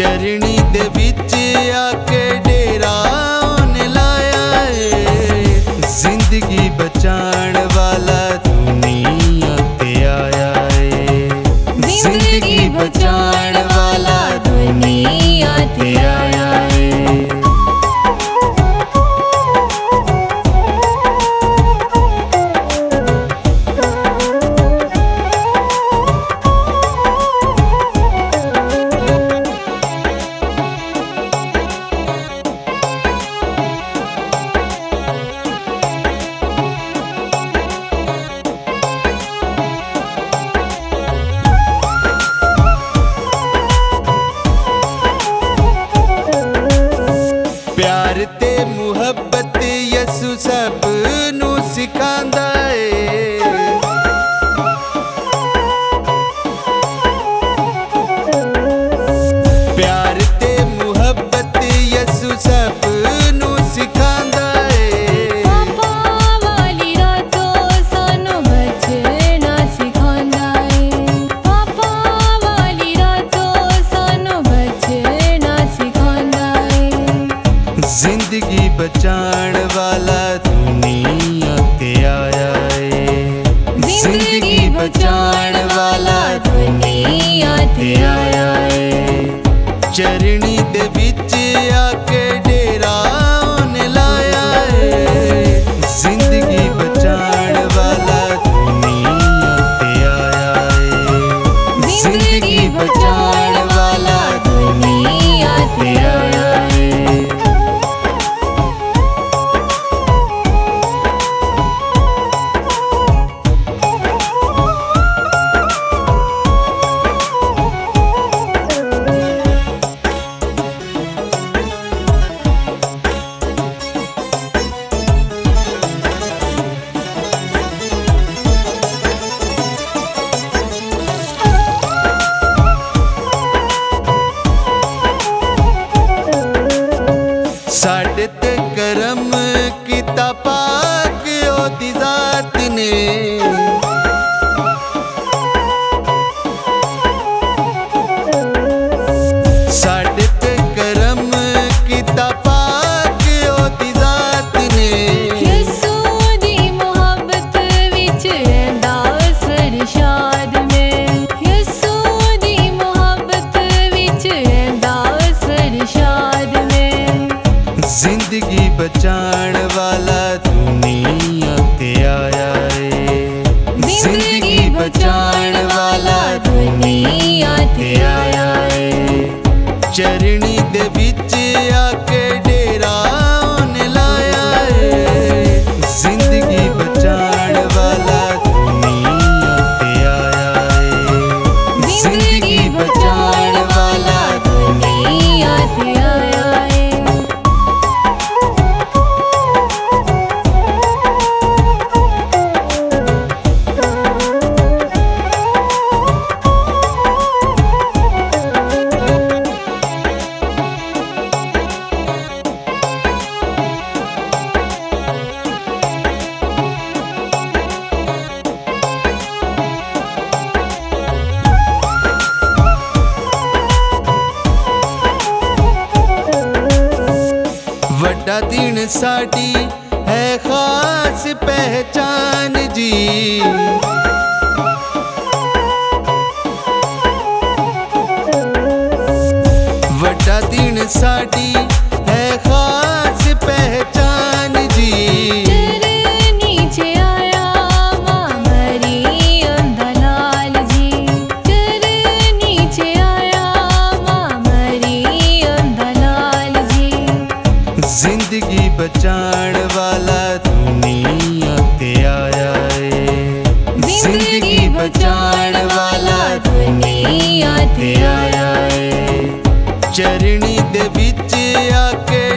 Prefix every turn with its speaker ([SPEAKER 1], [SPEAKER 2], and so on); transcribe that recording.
[SPEAKER 1] ਚਰਣੀ ਦੇ ਵਿੱਚ ਆ 看到 जान ਸਾਡਾ ਦਿਨ ਸਾਡੀ ਹੈ ਖਾਸ ਪਹਿਚਾਨ ਜੀ ਵੱਡਾ ਦਿਨ ਸਾਡੀ ਵਾਲਾ ਦੁਨੀਆ ਤੇ ਆਇਆ ਏ ਜ਼ਿੰਦਗੀ ਬਚਾਉਣ ਵਾਲਾ ਦੁਨੀਆ ਤੇ ਆਇਆ ਏ ਚਰਣੀ ਦੇ ਵਿੱਚ ਆ ਕੇ